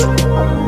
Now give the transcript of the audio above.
oh you.